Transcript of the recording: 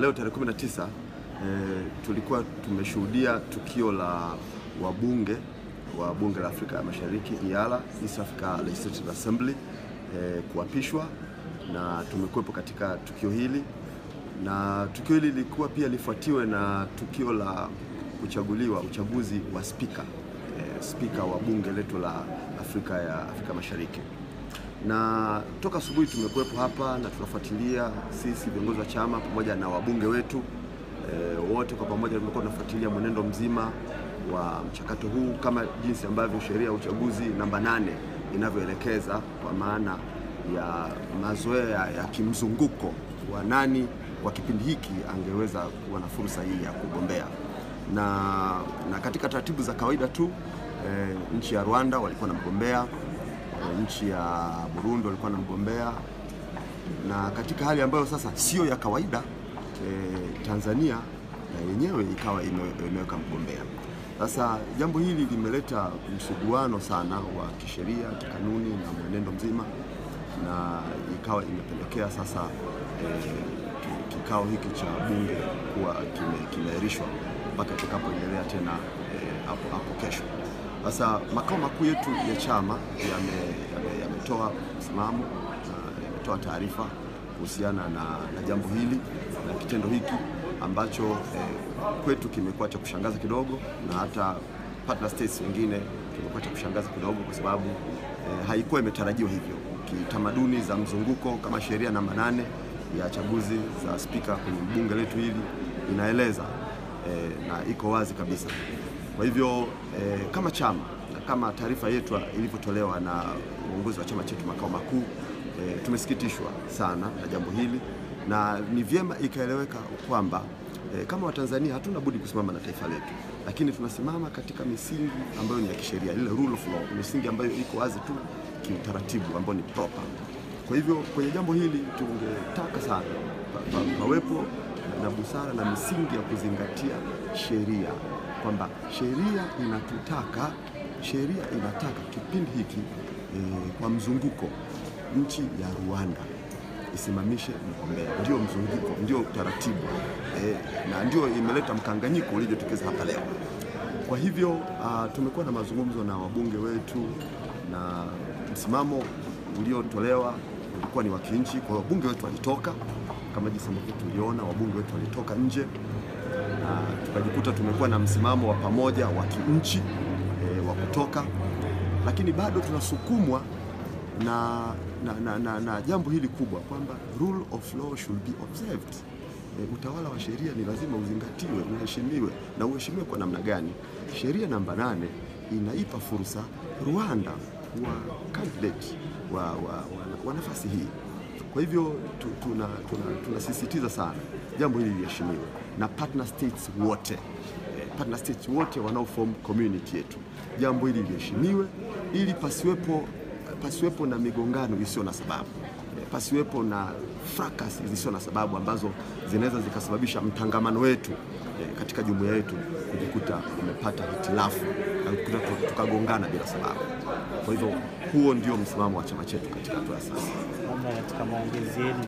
Leo tarehe 19 eh, tulikuwa tumeshuhudia tukio la wabunge wa bunge la Afrika ya Mashariki EALA, East Africa Legislative Assembly eh, kuapishwa na tumekuwepo katika tukio hili, na tukio hili lilikuwa pia lifuatiwe na tukio la kuchaguliwa uchaguzi wa spika eh, spika wa bunge letu la Afrika ya Afrika Mashariki na toka asubuhi tumekuwepo hapa na tunafuatilia sisi viongozi wa chama pamoja na wabunge wetu. E, wote kwa pamoja tumekuwa tunafuatilia mwenendo mzima wa mchakato huu kama jinsi ambavyo sheria ya uchaguzi namba nane inavyoelekeza kwa maana ya mazoea ya kimzunguko wa nani kwa kipindi hiki angeweza kuwa na fursa hii ya kugombea. Na, na katika taratibu za kawaida tu e, nchi ya Rwanda walikuwa na mgombea nchi ya Burundi walikuwa wanamgombea, mgombea, na katika hali ambayo sasa sio ya kawaida e, Tanzania na yenyewe ikawa imeweka mgombea. Sasa jambo hili limeleta msuguano sana wa kisheria, kikanuni na mwenendo mzima, na ikawa imepelekea sasa e, kikao hiki cha bunge kuwa kime- kimeahirishwa mpaka itakapoendelea tena e, hapo hapo kesho. Sasa makao makuu yetu ya chama yame- yame- yametoa msimamo na yametoa taarifa kuhusiana na, na jambo hili na kitendo hiki ambacho eh, kwetu kimekuwa cha kushangaza kidogo na hata partner states wengine kimekuwa cha kushangaza kidogo kwa sababu eh, haikuwa imetarajiwa hivyo. Kitamaduni za mzunguko kama sheria namba nane ya chaguzi za spika kwenye bunge letu hili inaeleza eh, na iko wazi kabisa kwa hivyo eh, kama chama na kama taarifa yetu ilivyotolewa na uongozi wa chama chetu makao makuu eh, tumesikitishwa sana na jambo hili na ni vyema ikaeleweka kwamba eh, kama Watanzania hatuna budi kusimama na taifa letu, lakini tunasimama katika misingi ambayo ni ya kisheria, ile rule of law, misingi ambayo iko wazi tu kiutaratibu, ambao ni proper. Kwa hivyo kwenye jambo hili tungetaka sana pa, pa, pawepo na busara na misingi ya kuzingatia sheria kwamba sheria inatutaka sheria inataka kipindi hiki e, kwa mzunguko nchi ya Rwanda isimamishe mgombea, ndio mzunguko, ndio taratibu e, na ndio imeleta mkanganyiko uliojitokeza hapa leo. Kwa hivyo uh, tumekuwa na mazungumzo na wabunge wetu na msimamo uliotolewa ulikuwa ni wa kinchi. Kwa hiyo wabunge wetu walitoka kama jinsi ambavyo tuliona, wabunge wetu walitoka nje na tukajikuta tumekuwa na msimamo wa pamoja wa kinchi e, wa kutoka, lakini bado tunasukumwa na, na, na, na, na jambo hili kubwa kwamba rule of law should be observed. E, utawala wa sheria ni lazima uzingatiwe, uheshimiwe na uheshimiwe kwa namna gani? Sheria namba nane inaipa fursa Rwanda kuwa candidate wa, wa, wa, wa nafasi hii. Kwa hivyo tunasisitiza tuna- tuna- sana jambo hili liheshimiwe na partner states wote eh, partner states wote wanaoform community yetu, jambo hili liheshimiwe ili pasiwepo pasiwepo na migongano isiyo na sababu eh, pasiwepo na fracas zisizo na sababu ambazo zinaweza zikasababisha mtangamano wetu katika jumuiya yetu kujikuta umepata hitilafu na kujikuta tukagongana bila sababu. Kwa hivyo huo ndio msimamo wa chama chetu katika hatua ya sasa. katika maongezi yenu